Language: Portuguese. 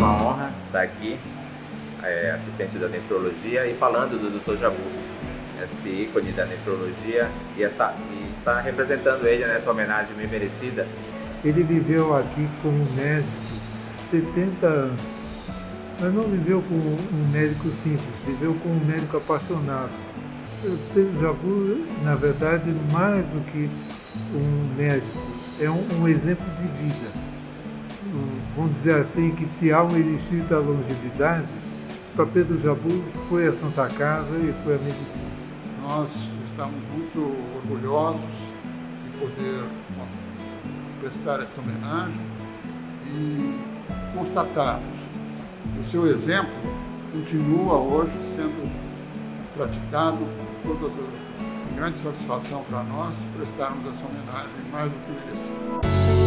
uma honra estar aqui, é, assistente da nefrologia, e falando do Dr. Jabu, esse ícone da nefrologia, e, essa, e estar representando ele nessa homenagem bem merecida. Ele viveu aqui como médico 70 anos, mas não viveu como um médico simples, viveu como um médico apaixonado. Pedro Jabu, na verdade, mais do que um médico, é um, um exemplo de vida. Vamos dizer assim, que se há um elixir da longevidade, para Pedro Jabu foi a Santa Casa e foi a medicina. Nós estamos muito orgulhosos de poder prestar esta homenagem e constatarmos que o seu exemplo continua hoje sendo praticado com toda grande satisfação para nós prestarmos essa homenagem mais do que merecida.